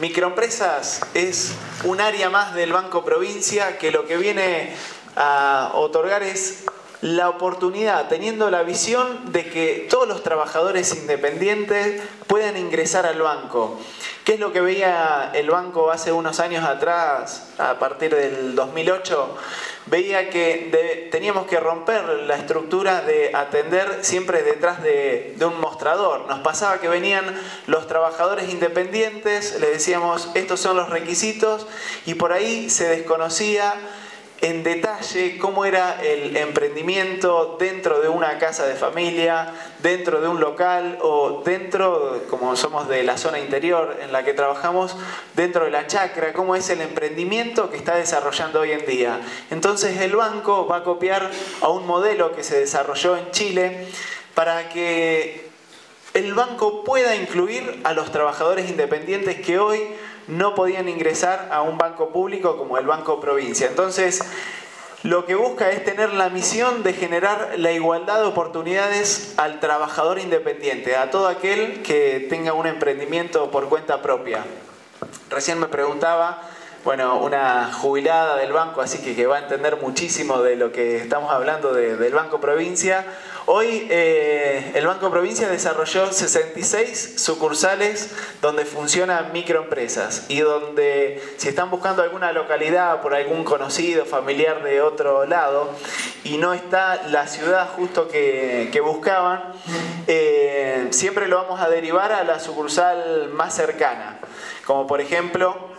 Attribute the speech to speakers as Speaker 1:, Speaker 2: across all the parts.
Speaker 1: Microempresas es un área más del Banco Provincia que lo que viene a otorgar es la oportunidad, teniendo la visión de que todos los trabajadores independientes puedan ingresar al banco. ¿Qué es lo que veía el banco hace unos años atrás, a partir del 2008? Veía que teníamos que romper la estructura de atender siempre detrás de, de, un mostrador. Nos pasaba que venían los trabajadores independientes, les decíamos estos son los requisitos y por ahí se desconocía en detalle cómo era el emprendimiento dentro de una casa de familia, dentro de un local o dentro, como somos de la zona interior en la que trabajamos, dentro de la chacra, cómo es el emprendimiento que está desarrollando hoy en día. Entonces el banco va a copiar a un modelo que se desarrolló en Chile para que el banco pueda incluir a los trabajadores independientes que hoy no podían ingresar a un banco público como el Banco Provincia. Entonces, lo que busca es tener la misión de generar la igualdad de oportunidades al trabajador independiente, a todo aquel que tenga un emprendimiento por cuenta propia. Recién me preguntaba, bueno, una jubilada del banco, así que que va a entender muchísimo de lo que estamos hablando del Banco Provincia. Hoy eh, el Banco Provincia desarrolló 66 sucursales donde funcionan microempresas y donde si están buscando alguna localidad por algún conocido, familiar de otro lado y no está la ciudad justo que, buscaban, eh, siempre lo vamos a derivar a la sucursal más cercana. Como por ejemplo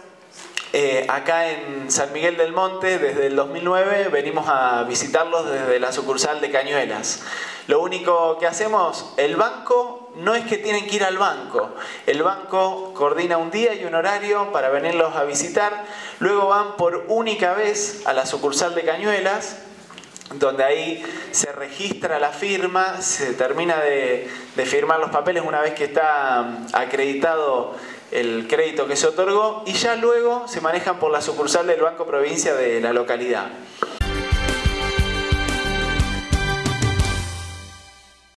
Speaker 1: eh, acá en San Miguel del Monte, desde el 2009, venimos a visitarlos desde la sucursal de Cañuelas. Lo único que hacemos, el banco, no es que tienen que ir al banco. El banco coordina un día y un horario para venirlos a visitar. Luego van por única vez a la sucursal de Cañuelas, donde ahí se registra la firma, se termina de, firmar los papeles una vez que está acreditado el crédito que se otorgó y ya luego se manejan por la sucursal del Banco Provincia de la localidad.